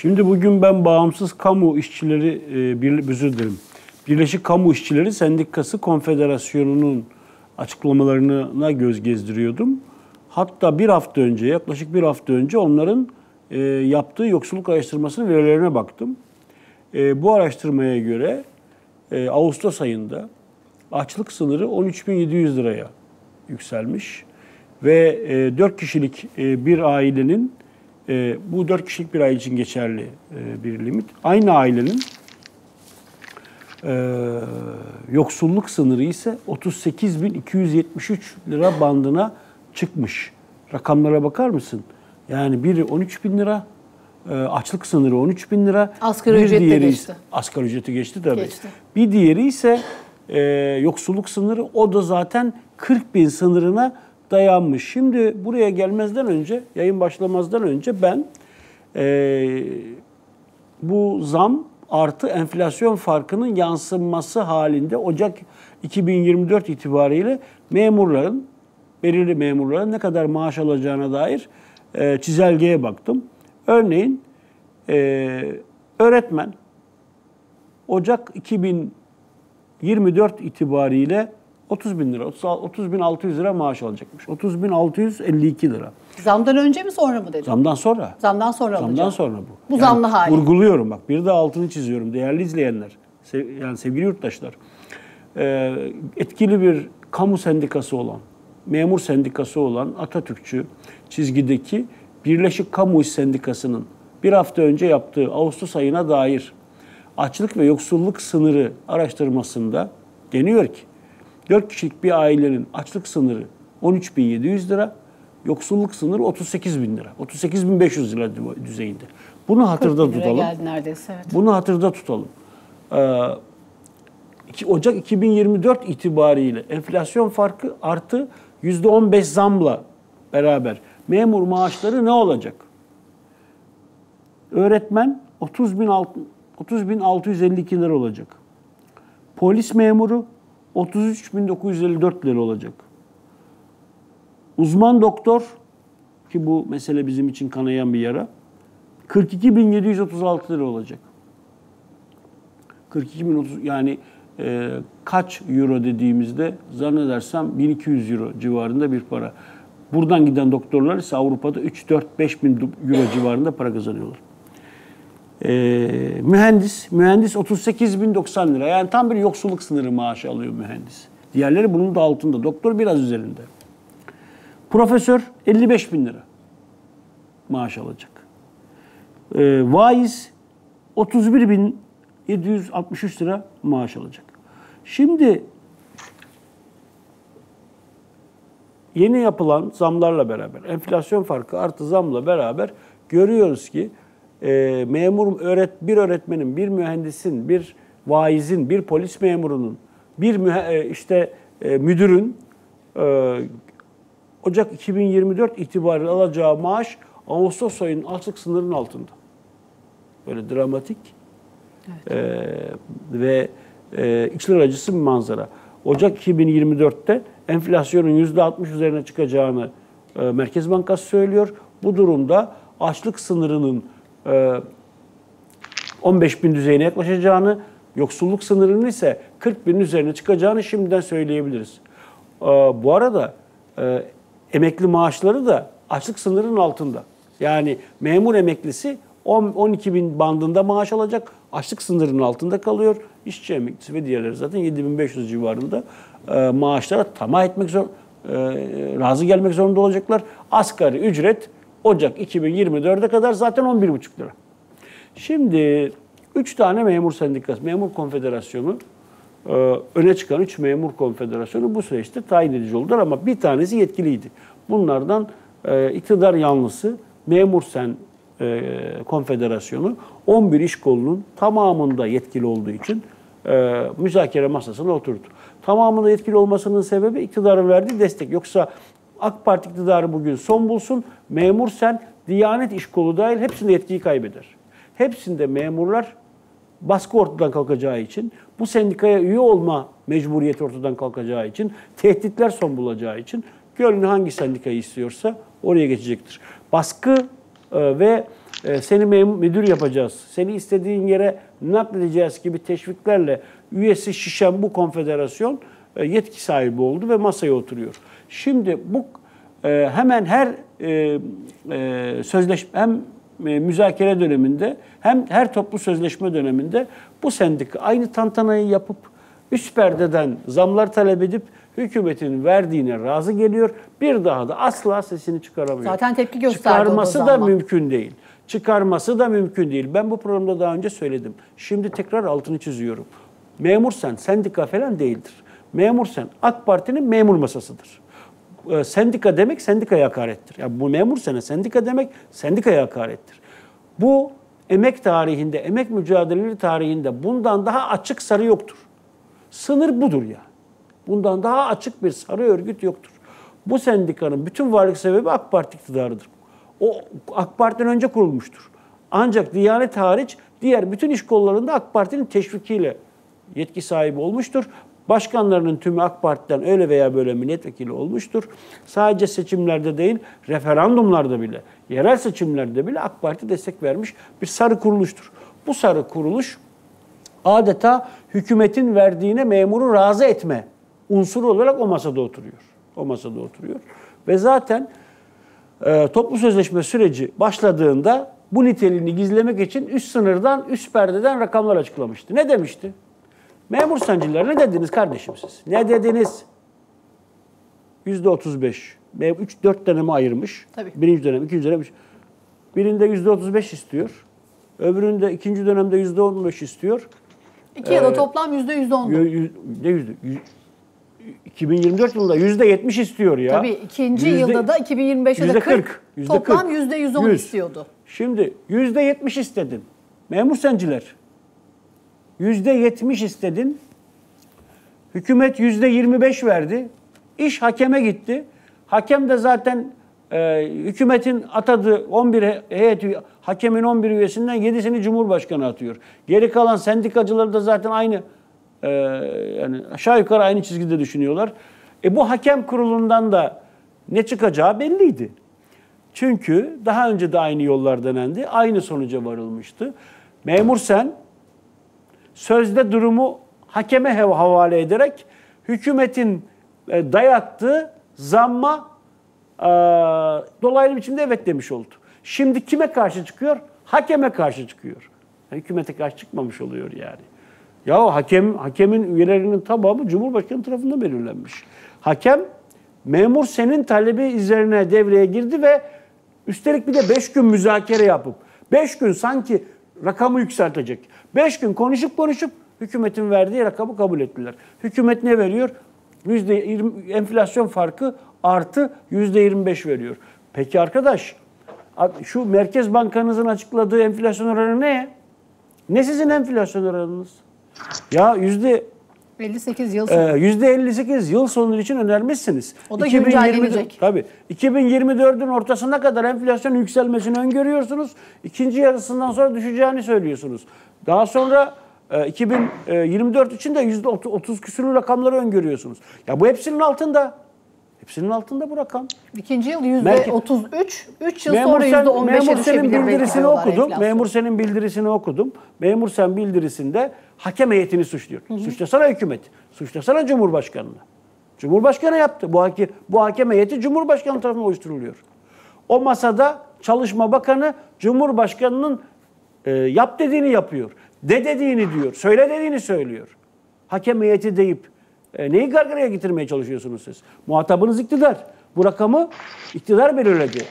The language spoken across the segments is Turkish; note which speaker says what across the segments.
Speaker 1: Şimdi bugün ben Bağımsız Kamu İşçileri, e, bir, özür dilerim, Birleşik Kamu İşçileri Sendikası Konfederasyonu'nun açıklamalarına göz gezdiriyordum. Hatta bir hafta önce, yaklaşık bir hafta önce onların e, yaptığı yoksulluk araştırmasının verilerine baktım. E, bu araştırmaya göre Ağustos ayında açlık sınırı 13.700 liraya yükselmiş. Ve e, 4 kişilik bir ailenin, e, bu 4 kişilik bir aile için geçerli e, bir limit. Aynı ailenin e, yoksulluk sınırı ise 38.273 lira bandına çıkmış. Rakamlara bakar mısın? Yani biri 13 bin lira, e, açlık sınırı 13 bin lira.
Speaker 2: Asgari ücret de geçti.
Speaker 1: Asgari ücreti geçti tabii.
Speaker 2: Geçti.
Speaker 1: Bir diğeri ise e, yoksulluk sınırı. O da zaten 40 bin sınırına dayanmış. Şimdi buraya gelmezden önce, yayın başlamazdan önce ben e, bu zam artı enflasyon farkının yansınması halinde Ocak 2024 itibariyle memurların, belirli memurların ne kadar maaş alacağına dair e, çizelgeye baktım. Örneğin e, öğretmen Ocak 2024 itibariyle 30 bin lira, 30 bin 600 lira maaş alacakmış. 30 bin 652 lira.
Speaker 2: Zamdan önce mi sonra mı dedin?
Speaker 1: Zamdan sonra.
Speaker 2: Zamdan sonra
Speaker 1: Zamdan
Speaker 2: alacağım.
Speaker 1: sonra bu.
Speaker 2: Bu zamlı hali.
Speaker 1: Vurguluyorum bak. Bir de altını çiziyorum değerli izleyenler. Sev, yani sevgili yurttaşlar. Ee, etkili bir kamu sendikası olan, memur sendikası olan Atatürkçü çizgideki Birleşik Kamu İş Sendikası'nın bir hafta önce yaptığı Ağustos ayına dair açlık ve yoksulluk sınırı araştırmasında deniyor ki 4 kişilik bir ailenin açlık sınırı 13.700 lira, yoksulluk sınırı 38.000 lira. 38.500 lira düzeyinde. Bunu hatırda
Speaker 2: 40 bin lira
Speaker 1: tutalım.
Speaker 2: geldi neredeyse evet.
Speaker 1: Bunu hatırda tutalım. Ee, Ocak 2024 itibariyle enflasyon farkı artı %15 zamla beraber memur maaşları ne olacak? Öğretmen 30.652 lira olacak. Polis memuru 33.954 lira olacak. Uzman doktor ki bu mesele bizim için kanayan bir yara 42.736 lira olacak. 42.030 yani e, kaç euro dediğimizde zannedersem 1200 euro civarında bir para. Buradan giden doktorlar ise Avrupa'da 3-4-5 bin euro civarında para kazanıyorlar. E, mühendis, mühendis 38.090 lira. Yani tam bir yoksulluk sınırı maaşı alıyor mühendis. Diğerleri bunun da altında. Doktor biraz üzerinde. Profesör 55 bin lira maaş alacak. E, vaiz 31.763 lira maaş alacak. Şimdi yeni yapılan zamlarla beraber, enflasyon farkı artı zamla beraber görüyoruz ki e, memur öğret bir öğretmenin, bir mühendisin, bir vaizin, bir polis memurunun, bir mühe- e, işte e, müdürün e, Ocak 2024 itibariyle alacağı maaş Ağustos ayının açlık sınırının altında. Böyle dramatik e, ve e, içler acısı bir manzara. Ocak 2024'te enflasyonun %60 üzerine çıkacağını e, Merkez Bankası söylüyor. Bu durumda açlık sınırının 15 bin düzeyine yaklaşacağını, yoksulluk sınırının ise 40 bin üzerine çıkacağını şimdiden söyleyebiliriz. E, bu arada e, emekli maaşları da açlık sınırının altında. Yani memur emeklisi 10 12 bin bandında maaş alacak. Açlık sınırının altında kalıyor. İşçi emeklisi ve diğerleri zaten 7500 civarında e, maaşlara tamah etmek zor, e, razı gelmek zorunda olacaklar. Asgari ücret Ocak 2024'e kadar zaten 11,5 lira. Şimdi 3 tane memur sendikası, memur konfederasyonu e, öne çıkan 3 memur konfederasyonu bu süreçte tayin edici oldular ama bir tanesi yetkiliydi. Bunlardan e, iktidar yanlısı Memur Sen e, Konfederasyonu 11 iş kolunun tamamında yetkili olduğu için müzakere masasına oturdu. Tamamında yetkili olmasının sebebi iktidarın verdiği destek. Yoksa AK Parti iktidarı bugün son bulsun, Memur Sen, Diyanet İş Kolu dahil hepsinde yetkiyi kaybeder. Hepsinde memurlar baskı ortadan kalkacağı için, bu sendikaya üye olma mecburiyeti ortadan kalkacağı için, tehditler son bulacağı için gönlü hangi sendikayı istiyorsa oraya geçecektir. Baskı e, ve e, seni mem- müdür yapacağız, seni istediğin yere nakledeceğiz gibi teşviklerle üyesi şişen bu konfederasyon e, yetki sahibi oldu ve masaya oturuyor. Şimdi bu e, hemen her e, e, sözleşme hem e, müzakere döneminde hem her toplu sözleşme döneminde bu sendika aynı tantanayı yapıp üst perdeden zamlar talep edip hükümetin verdiğine razı geliyor. Bir daha da asla sesini çıkaramıyor.
Speaker 2: Zaten tepki gösterdi
Speaker 1: Çıkarması da mümkün değil. Çıkarması da mümkün değil. Ben bu programda daha önce söyledim. Şimdi tekrar altını çiziyorum. Memur sen, sendika falan değildir. Memur sen, AK Parti'nin memur masasıdır. Ee, sendika demek sendikaya hakarettir. Yani bu memur sene sendika demek sendikaya hakarettir. Bu emek tarihinde, emek mücadeleleri tarihinde bundan daha açık sarı yoktur. Sınır budur ya. Bundan daha açık bir sarı örgüt yoktur. Bu sendikanın bütün varlık sebebi AK Parti iktidarıdır. O AK Parti'den önce kurulmuştur. Ancak Diyanet hariç diğer bütün iş kollarında AK Parti'nin teşvikiyle yetki sahibi olmuştur. Başkanlarının tümü AK Parti'den öyle veya böyle milletvekili olmuştur. Sadece seçimlerde değil, referandumlarda bile, yerel seçimlerde bile AK Parti destek vermiş bir sarı kuruluştur. Bu sarı kuruluş adeta hükümetin verdiğine memuru razı etme unsuru olarak o masada oturuyor. O masada oturuyor. Ve zaten e, toplu sözleşme süreci başladığında bu niteliğini gizlemek için üst sınırdan, üst perdeden rakamlar açıklamıştı. Ne demişti? Memur sancılar ne dediniz kardeşim siz? Ne dediniz? Yüzde 35. 3-4 döneme ayırmış.
Speaker 2: Tabii.
Speaker 1: Birinci dönem, ikinci dönem. üç- Birinde yüzde 35 istiyor. Öbüründe ikinci dönemde yüzde 15 istiyor.
Speaker 2: İki yılda toplam yüzde yüzde on.
Speaker 1: Ne yüzde? Yü- 2024 yılında yüzde 70 istiyor ya.
Speaker 2: Tabii ikinci
Speaker 1: Yüzde-
Speaker 2: yılda da 2025'te de
Speaker 1: yüzde
Speaker 2: 40.
Speaker 1: yüzde
Speaker 2: toplam
Speaker 1: 40,
Speaker 2: yüzde 110
Speaker 1: yüz.
Speaker 2: istiyordu.
Speaker 1: Şimdi yüzde 70 istedin. Memur senciler. Yüzde 70 istedin. Hükümet yüzde 25 verdi. İş hakeme gitti. Hakem de zaten e, hükümetin atadığı 11 he- heyet hakemin 11 üyesinden 7'sini Cumhurbaşkanı atıyor. Geri kalan sendikacıları da zaten aynı e, yani aşağı yukarı aynı çizgide düşünüyorlar. E bu hakem kurulundan da ne çıkacağı belliydi. Çünkü daha önce de aynı yollar denendi. Aynı sonuca varılmıştı. Memur sen sözde durumu hakeme havale ederek hükümetin e, dayattığı zamma e, dolaylı biçimde evet demiş oldu. Şimdi kime karşı çıkıyor? Hakeme karşı çıkıyor. Hükümete karşı çıkmamış oluyor yani. Ya hakem hakemin üyelerinin tamamı Cumhurbaşkanı tarafından belirlenmiş. Hakem memur senin talebi üzerine devreye girdi ve üstelik bir de 5 gün müzakere yapıp 5 gün sanki rakamı yükseltecek. 5 gün konuşup konuşup hükümetin verdiği rakamı kabul ettiler. Hükümet ne veriyor? %20 enflasyon farkı artı %25 veriyor. Peki arkadaş şu Merkez Bankanızın açıkladığı enflasyon oranı ne? Ne sizin enflasyon oranınız? Ya yüzde
Speaker 2: 58 yıl
Speaker 1: ee,
Speaker 2: sonra.
Speaker 1: %58 yıl sonu için önermişsiniz.
Speaker 2: O da
Speaker 1: 2024
Speaker 2: güncellenecek.
Speaker 1: Tabii. 2024'ün ortasına kadar enflasyon yükselmesini öngörüyorsunuz. İkinci yarısından sonra düşeceğini söylüyorsunuz. Daha sonra e, 2024 için de %30 30 küsürlü rakamları öngörüyorsunuz. Ya bu hepsinin altında. Hepsinin altında bu rakam.
Speaker 2: İkinci yıl yüzde
Speaker 1: Belki-
Speaker 2: 33, 3 yıl
Speaker 1: Memur
Speaker 2: sonra yüzde 15'e
Speaker 1: memur senin
Speaker 2: düşebilir belki
Speaker 1: bildirisini okudum.
Speaker 2: enflasyon.
Speaker 1: Memur senin bildirisini okudum. Memur sen bildirisinde hakem heyetini suçluyor. Suçlasana hükümet. Suçlasana Cumhurbaşkanı'nı. Cumhurbaşkanı yaptı. Bu, hake, bu hakem heyeti Cumhurbaşkanı tarafından oluşturuluyor. O masada Çalışma Bakanı Cumhurbaşkanı'nın e, yap dediğini yapıyor. De dediğini diyor. Söyle dediğini söylüyor. Hakem heyeti deyip e, neyi gargaraya getirmeye çalışıyorsunuz siz? Muhatabınız iktidar. Bu rakamı iktidar belirledi.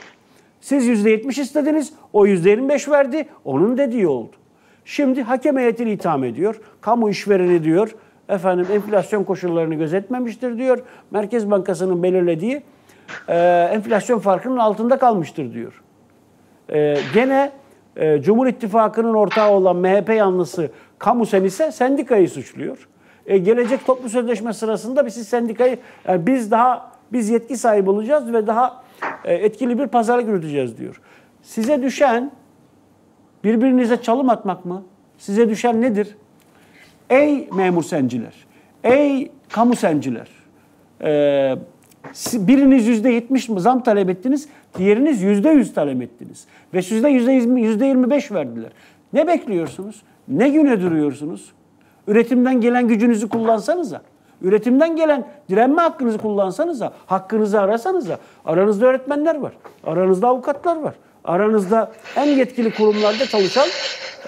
Speaker 1: Siz %70 istediniz, o %25 verdi, onun dediği oldu. Şimdi hakem heyetini itham ediyor, kamu işvereni diyor, efendim enflasyon koşullarını gözetmemiştir diyor, Merkez Bankası'nın belirlediği e, enflasyon farkının altında kalmıştır diyor. E, gene e, Cumhur İttifakı'nın ortağı olan MHP yanlısı Kamusen ise sendikayı suçluyor. E, gelecek toplu sözleşme sırasında biz sendikayı yani biz daha biz yetki sahibi olacağız ve daha e, etkili bir pazarlık yürüteceğiz diyor. Size düşen birbirinize çalım atmak mı? Size düşen nedir? Ey memur senciler, ey kamu senciler, e, Biriniz yüzde yetmiş zam talep ettiniz, diğeriniz yüzde yüz talep ettiniz. Ve sizde yüzde yirmi beş verdiler. Ne bekliyorsunuz? Ne güne duruyorsunuz? Üretimden gelen gücünüzü kullansanıza. Üretimden gelen direnme hakkınızı kullansanıza. Hakkınızı arasanıza. Aranızda öğretmenler var. Aranızda avukatlar var. Aranızda en yetkili kurumlarda çalışan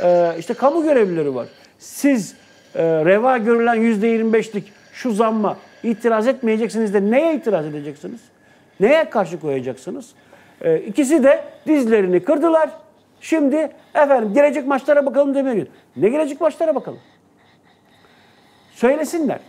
Speaker 1: e, işte kamu görevlileri var. Siz e, reva görülen yüzde yirmi beşlik şu zamma itiraz etmeyeceksiniz de neye itiraz edeceksiniz? Neye karşı koyacaksınız? E, ikisi de dizlerini kırdılar. Şimdi efendim gelecek maçlara bakalım demiyor. Ne gelecek maçlara bakalım? Söylesinler.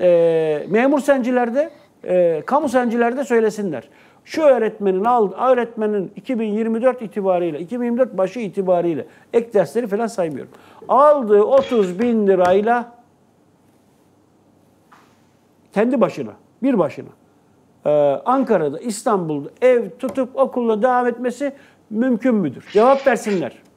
Speaker 1: E, memur sencilerde, e, kamu sencilerde söylesinler. Şu öğretmenin al, öğretmenin 2024 itibariyle, 2024 başı itibariyle ek dersleri falan saymıyorum. Aldığı 30 bin lirayla kendi başına, bir başına e, Ankara'da, İstanbul'da ev tutup okuluna devam etmesi mümkün müdür? Cevap versinler.